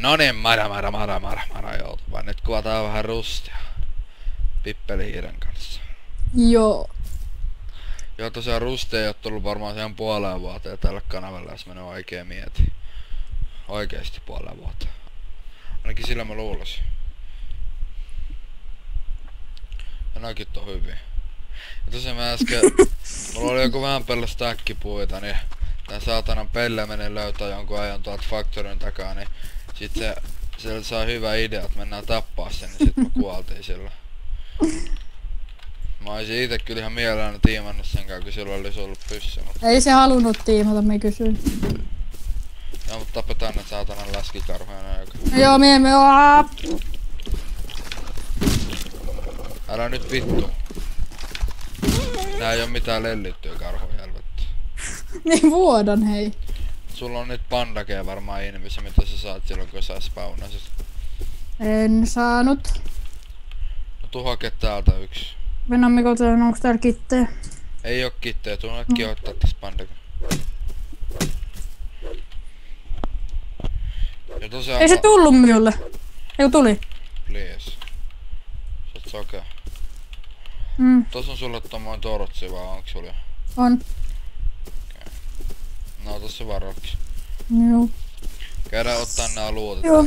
No niin, mara, mara, mara, mara, mara, joutu. Vaan nyt kuvataan vähän rustia. Pippelihiiren kanssa. Joo. Joo, tosiaan Rusti ei oo tullut varmaan siihen puoleen vuoteen tälle kanavalle, jos nyt oikein mietin. Oikeesti puoleen vuoteen. Ainakin sillä mä luulisin. Ja näkin on hyviä. Ja tosiaan mä äsken, mulla oli joku vähän pello stäkkipuita, niin tää saatanan pelle meni löytää jonkun ajan tuolta Factorin takaa, niin sit se, se saa hyvä idea, että mennään tappaa sen, niin sit me kuoltiin sillä. Mä oisin ite kyllä ihan mielelläni tiimannut sen kanssa, kun silloin olisi ollut pyssy, mutta... Ei se halunnut tiimata, me kysyin. Joo, mutta tapetaan ne saatanan läskikarhoja näin. No joo, me emme oo. Älä nyt vittu. Nää ei oo mitään lellittyä karhoja, helvetti. Niin vuodan hei. Sulla on nyt pandakeja varmaan invissä, mitä sä saat silloin, kun sä spawnasit. En saanut. No tuhake täältä yksi. Mennään Mikko, onko täällä kittejä? Ei oo kitteä, tuu äkkiä Mm. ottaa tästä pandake. Ja tosiaan... Ei se tullut minulle. Ei tuli. Please. Sä oot sokea. Mm, Tossa on sulle tommoinen tortsi vai onks sulla? on. No tossa varokki. Joo. Käydään ottaa nää luotet Joo.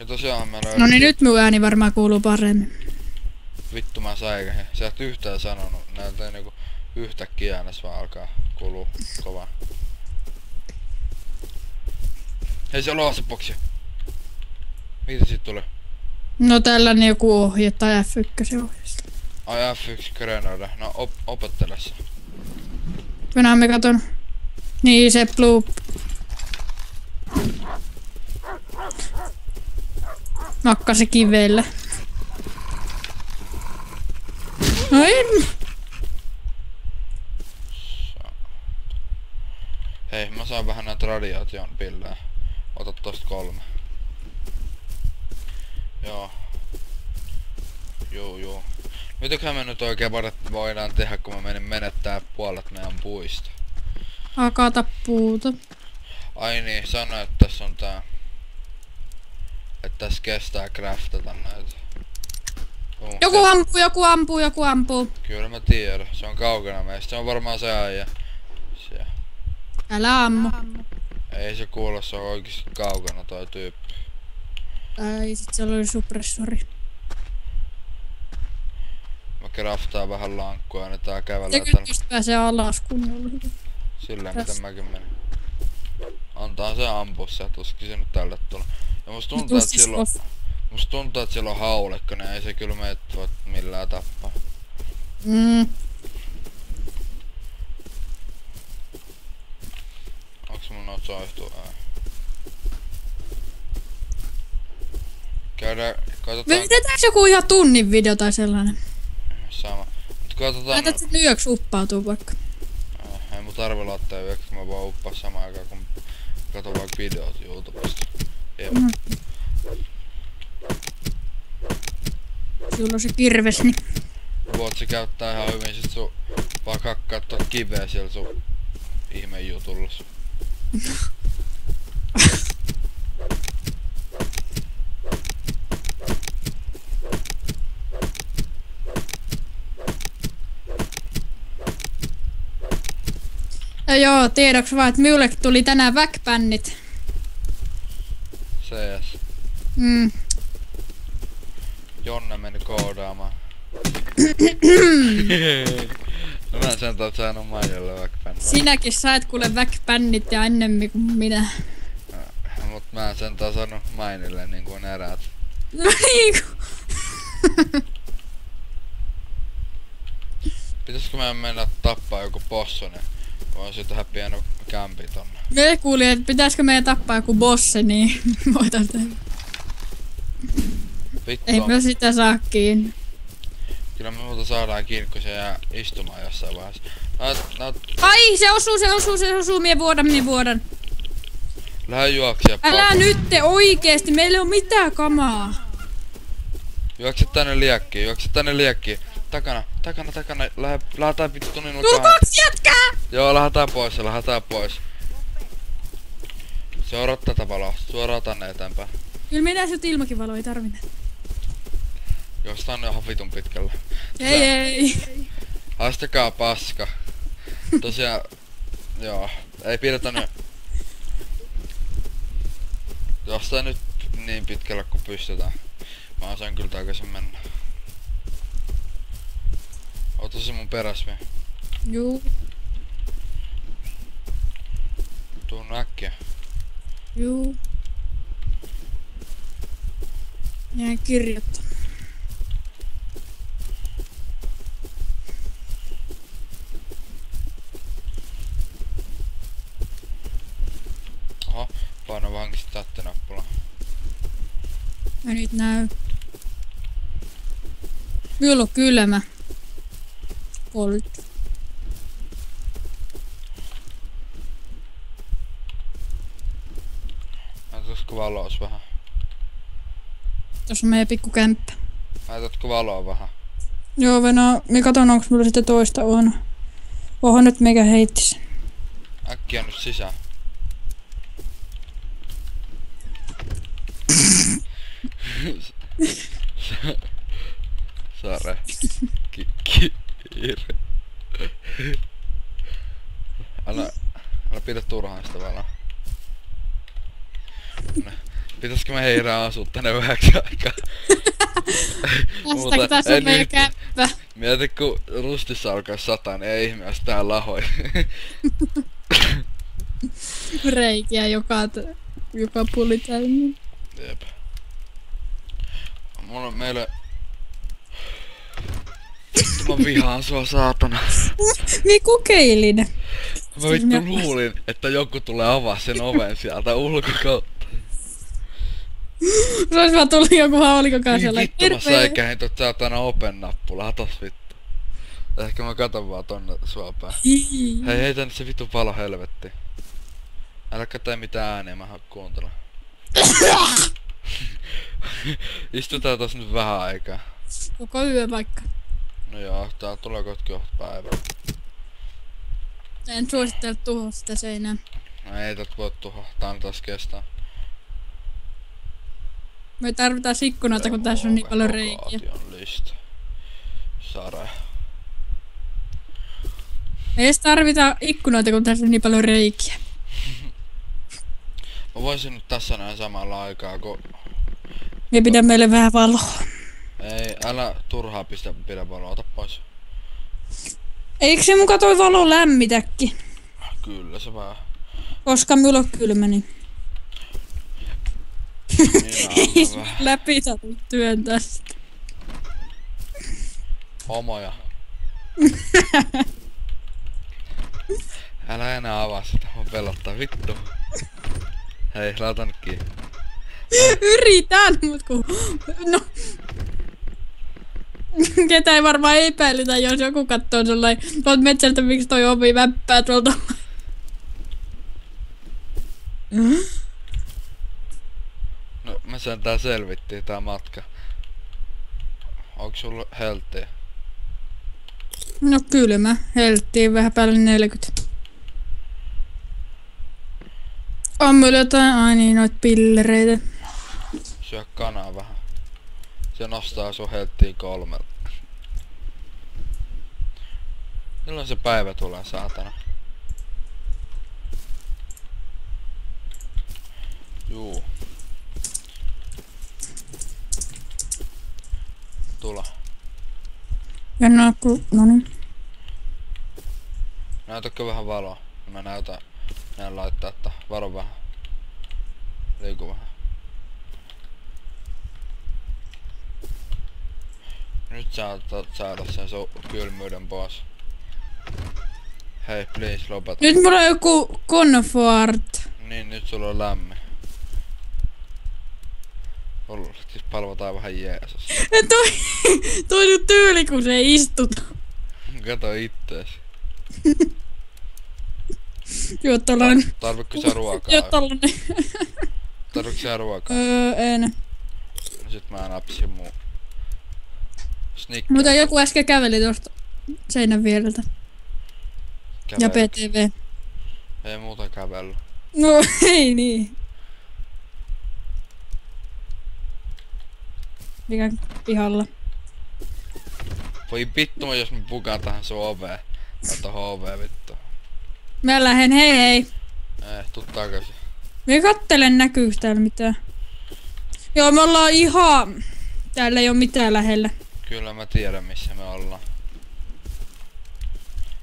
Ja tosiaan me löydettiin... No niin nyt minun ääni varmaan kuuluu paremmin. Vittu mä säikähin. Sä et yhtään sanonut. Näiltä niinku yhtäkkiä äänes vaan alkaa kuluu kovaa. Hei siellä on aseboksi. Mitä siitä tulee? No tällainen joku ohje tai F1 ohjeesta. Ai F1 Grenade. No op opettele se. Mennään me katon. Niin se blue. Makkasi kivelle. No en. Hei, mä saan vähän näitä radiaation pillejä. Ota tosta kolme. Joo. Juu, juu. Mitäköhän me nyt oikein voida- voidaan tehdä, kun mä menin menettää puolet meidän puista? Hakata puuta. Ai niin, sano, että tässä on tää... Että tässä kestää craftata näitä. Juu, Joku se- ampuu, joku ampuu, joku ampuu. Kyllä mä tiedän, se on kaukana meistä. Se on varmaan se äijä. Se. Älä ammu. Ei se kuule, se on oikeesti kaukana toi tyyppi. Ai sit siellä oli suppressori. Mä craftaan vähän lankkua ja tää kävelee Tekö tällä. just pääsee alas kunnolla. Silleen Tässä. miten mäkin menin. Antaa se ampua se, tuskin se nyt tälle tulee. Ja musta tuntuu, että silloin, off. musta tuntuu, että sillä on haulekko, niin ei se kyllä meitä voi millään tappaa. Mm. Onks mun noita soihtuu? Ää. Käydään, katsotaan Vedetäänkö joku ihan tunnin video tai sellainen? sama. Mut katsotaan, Laitat sit yöksi uppautuu vaikka. Tarvi laittaa yöksi, kun mä voin uppaa samaan aikaan, kun katon vaikka videot YouTubesta. Jep. Mm. Sulla on se kirves, niin Voit se käyttää ihan hyvin sit sun vaikka hakkaa tuot kiveä siellä sun ihme jutullas. Ja joo, tiedoksi vaan, että minulle tuli tänään väkpännit. CS. Mm. Jonne meni koodaamaan. no mä en sen taas saanut Maijalle pennä. Sinäkin sait kuule väkpännit ja ennemmin kuin minä. Mut mä en sen taas saanut Mainille niin kuin eräät. No niin Pitäisikö meidän mennä tappaa joku possu, sit tehdä pienen kämpi tonne. Me kuulin, että pitäisikö meidän tappaa joku bosse, niin voitais tehdä. Vittu, Ei me sitä saa kiinni. kyllä me muuta saadaan kiinni, kun se jää istumaan jossain vaiheessa. Näet, näet, Ai, se osuu, se osuu, se osuu, mie vuodan, mie vuodan. lähde juoksia Älä nyt te oikeesti, meillä ei oo mitään kamaa. Juokse tänne liekkiin, juokse tänne liekkiin. Takana, takana, takana. Lähde, lähdetään vittu tunnin Tulla kaksi jätkää! Joo, lähdetään pois, lähdetään pois. Seuraa tätä valoa. Suoraan tänne eteenpäin. Kyllä minä nyt ilmakivalo ei tarvinne. Jostain ihan vitun pitkällä. Ei, ei. Haistakaa paska. Tosiaan, joo, ei pidetä nyt... Jostain nyt niin pitkällä kuin pystytään. Mä osaan kyllä takaisin mennä. Ota se mun peräs vielä. Juu, Tuun äkkiä. juu. Jään kirjoittaa. Oho, paina vankista tätte-nappula. Ja nyt näy. Kyllä on kylmä. Cold. Näytätkö valoos vähän? Tuossa on meidän pikku kämppä. Näytätkö valoa vähän? Joo, Venä, me katon onko mulla sitten toista on. Oho nyt mikä heitti sen. Äkkiä nyt sisään. Sare. Ki- kiire. Älä, älä pidä turhaan sitä valoa. No, Pitäisikö me heirää asua tänne vähäksi aikaa? Tästäkö tässä on meidän kämppä? Mieti kun rustissa alkaa sataa, niin ei ihme, jos tää lahoi. Reikiä joka, joka puli täynnä. Jep. Mulla on meille... Vittu mä vihaan sua saatana. Niin kokeilin. Mä vittu luulin, että joku tulee avaa sen oven sieltä ulkokautta. Se olisi vaan tullut joku haulikko kanssa Niin vittu mä säikähin tot saatana open nappula, tos vittu. Ehkä mä katon vaan tonne sua päin. Hei heitä nyt se vittu palo helvetti. Älä tee mitään ääniä, mä haluan kuuntella. Istutaan tos nyt vähän aikaa. Koko yö vaikka. No joo, tää tulee kohta kohta päivä. En suosittele tuhoa sitä seinää. No ei tätä voi tuho, tää on taas kestää. Me tarvitaan ikkunoita, kun tässä on niin paljon reikiä. Lista. Sare. Ei edes tarvita ikkunoita, kun tässä on niin paljon reikiä. Mä voisin nyt tässä näin samalla aikaa, kun... Me pidä meille vähän valoa. Ei, älä turhaa pistä pidä valoa, ota pois. Eikö se muka toi valo lämmitäkin? Kyllä se vähän. Koska mulla on kylmä, niin olen vähän läpi saatu työntää sitä. homoja. Älä enää avaa sitä, mä pelottaa vittu. Hei, laita nyt kiinni. Yritän, mut kun... No... Ketä ei varmaan epäilytä, jos joku katsoo sellainen tuolta metsältä, miksi toi ovi väppää tuolta. No, me sentään selvittiin tää matka. Onks sulla helttiä? No kylmä, helttiin vähän päälle 40. On mulla jotain, ai niin, noit pillereitä. Syö kanaa vähän. Sun helttiin kolmelta. Milloin se päivä tulee, saatana? Juu. Tula. Ja no, ku, no niin. Näytäkö vähän valoa? Mä näytän. Näin laittaa, että varo vähän. Liiku vähän. Nyt saatat saada sen su kylmyyden pois. Hei, please, lopeta. Nyt mulla on joku konfort. Niin, nyt sulla on lämmin. Mulla siis palvotaan vähän Jeesus. Ja toi, toi on tyyli, kun se istuta. Kato ittees. Joo, tollanen. Tarvitko sä ruokaa? Joo, tollanen. Tarvitko sä ruokaa? Öö, en. No sit mä napsin muu. Snickers. Mutta joku äsken käveli tuosta seinän viereltä. Käveli. Ja PTV. Ei muuta kävellä. No ei niin. Mikä pihalla? Voi vittu, jos me tähän sun oveen. Ota HV vittu. Mä lähden, hei hei. Eh, ei, tuu takaisin. Mä kattelen näkyy täällä mitään. Joo, me ollaan ihan... Täällä ei oo mitään lähellä. Kyllä mä tiedän missä me ollaan.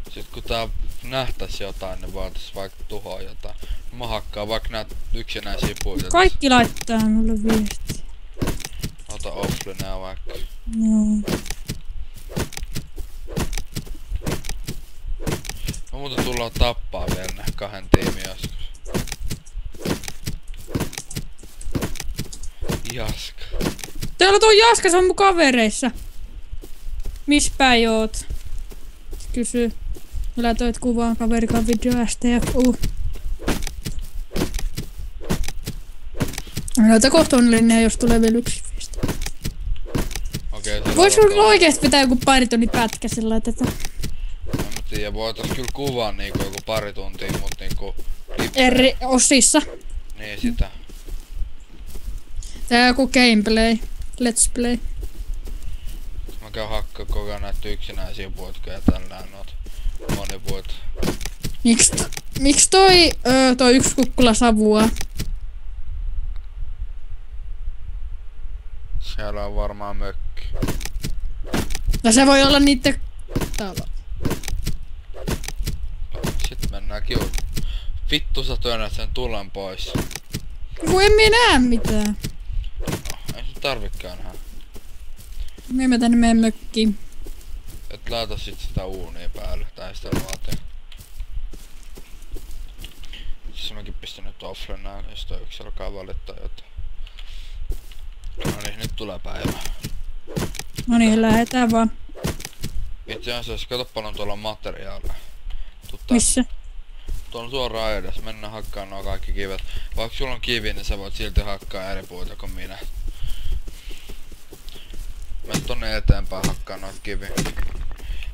Sitten kun tää nähtäis jotain, ne vaatis vaikka tuhoa jotain. Mä hakkaan vaikka näitä yksinäisiä puita. Kaikki laittaa mulle viesti. Ota offlinea vaikka. Joo. No muuten tullaan tappaa vielä ne kahden tiimin joskus. Jaska. Täällä tuo Jaska, se on mun kavereissa. Miss päin oot? Kysyy. Mä laitoit kuvaan kaverikaan video STFU. Näytä kohta onnellinen, jos tulee vielä yksi viesti. Okei, okay, Vois sulla oikeesti pitää joku pari tunnin pätkä sillä tätä. En mä tiedä, voitais kyllä kuvaa niinku joku pari tuntia, mut niinku... Eri osissa. Niin sitä. Tää on joku gameplay. Let's play. Mä käyn koko ajan näitä yksinäisiä puotkoja tällä noit monipuot. Miks, t- miks toi, öö, toi yksi kukkula savua? Siellä on varmaan mökki. No se voi olla niitten talo. Sitten mennään kiu. Vittu sä työnnät sen tulen pois. Kun en minä näe mitään. No, ei sun tarvikaan nähdä. Me mä tänne meidän mökkiin. Et laita sit sitä uunia päälle, tai sitä vaatii. Siis mäkin pistän nyt offlenaa, jos toi yksi alkaa valittaa jotain. No niin, nyt tulee päivä. No niin, lähetään vaan. Itse asiassa kato paljon tuolla materiaalia. Tuu tän- Missä? Tuolla suoraan edessä, mennään hakkaan nuo kaikki kivet. Vaikka sulla on kivi, niin sä voit silti hakkaa eri puita kuin minä. Mene tonne eteenpäin hakkaa noita kivi.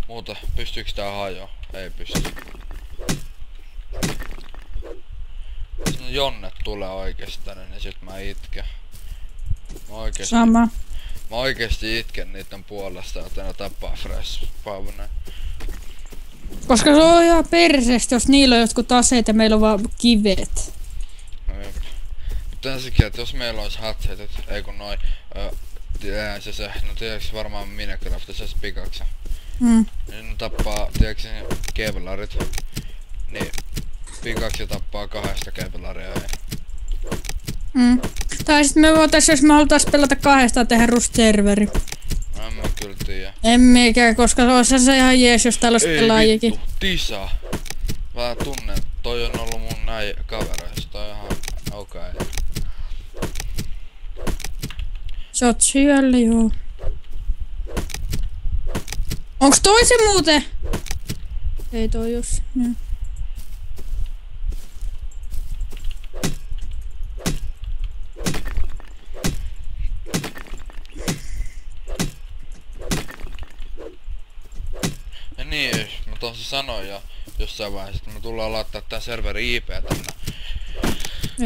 Muuta, pystyykö tää hajoa? Ei pysty. Jos ne jonnet tulee oikeesti tänne, niin sit mä itken. Mä oikeesti, Sama. mä oikeesti itken niiden puolesta, että ne tappaa fresh spawnen. Koska se on ihan perseestä, jos niillä on jotkut aseet ja meillä on vaan kivet. No jep. Mutta ensinnäkin, että jos meillä olisi hatsetit, ei kun noin, ö, se se, no tiedätkö varmaan Minecraft, se se pikakse. Mm. Ne tappaa, tiedätkö ne kevlarit, niin pikaksi tappaa kahdesta kevlaria. Ei. Mm. Tai sitten me voitais, jos me halutais pelata kahdestaan tehdä rust-serveri. En mä kyllä tiedä. En mikä, koska olisi se ihan jees, jos täällä olisi pelaajikin. vittu, Tisa. Mä tunnen, toi on ollut mun näin kavereista, toi on ihan okei. Okay. Sä oot siellä, joo. Onks toi se muuten? Ei toi jos. Ja niin, mä tossa sanoin jo jossain vaiheessa, että me tullaan laittaa tää serveri IP tänne.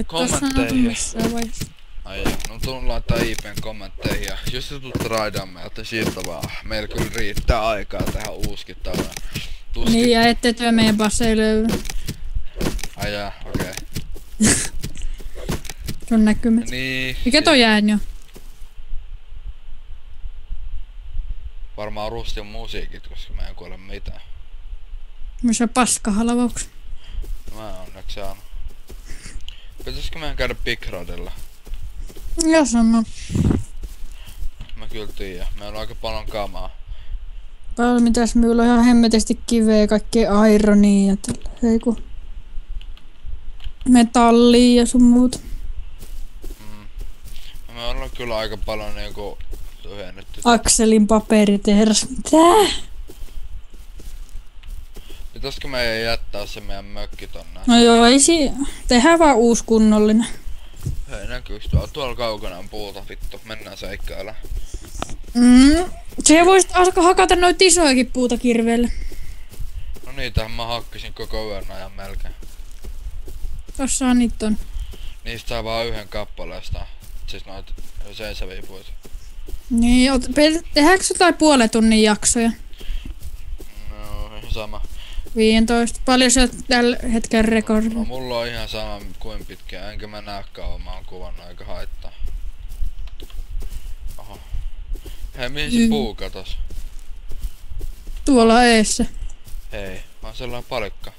Kommentteihin. Ai no tuun laittaa IPn kommentteihin ja jos sä tulet raidaamme, että siitä vaan. Meillä kyllä riittää aikaa tehdä uuskin tavoin. Tuskin. Niin ja ette työ meidän passeja löydy. Ai jaa, okei. Okay. Sun näkymät. Niin. Mikä si- toi ääni on? Varmaan rustin musiikit, koska mä en kuule mitään. Missä paskahalvauksia? Mä en onneksi saanut. Pitäisikö meidän käydä Big Rodilla? Ja sano. Mä kyllä tiedän. Meillä on aika paljon kamaa. Paljon mitäs minulla on ihan hemmetisti kiveä ja kaikkea ironia ja. Ei kun metallia ja sun muuta. Mm. Me ollaan kyllä aika paljon niinku tyhjennetty. Akselin paperitehdas. Mitä? Pitäisikö meidän jättää se meidän mökki tonne? No joo, ei si... Tehdään vaan uusi kunnollinen. Hei näkyykö tuolla? Tuolla kaukana on puuta, vittu. Mennään seikkailemaan. Mm. Se voisit alkaa hakata noita isojakin puuta kirveellä. No niitähän mä hakkasin koko yön ajan melkein. Tossahan niitä on. Niistä saa vaan yhden kappaleesta. Siis noit seisavia puita. Niin, tehdäänkö jotain puolen tunnin jaksoja? No, ihan sama. 15. Paljon sä tällä hetkellä No rekordi? mulla on ihan sama kuin pitkään, enkä mä näe kauan, mä oon kuvannut eikä haittaa. Oho. Hei, mihin se Mm. puu katos? Tuolla eessä. Hei, mä oon sellainen palikka.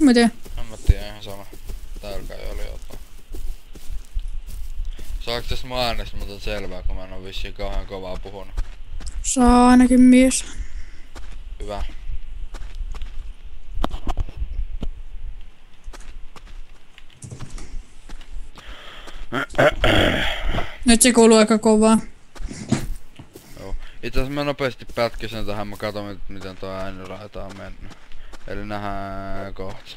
Mä tiedän. En mä tiedä, ihan sama. Täällä kai oli jotain. Saaks tästä mun äänestä mutta selvää, kun mä en oo vissiin kauhean kovaa puhunut. Saa ainakin mies. Hyvä. Nyt se kuuluu aika kovaa. Joo. Itse asiassa mä nopeasti pätkisin tähän, mä katon mit- miten tuo ääniraita on mennyt. Eli nähdään kohta.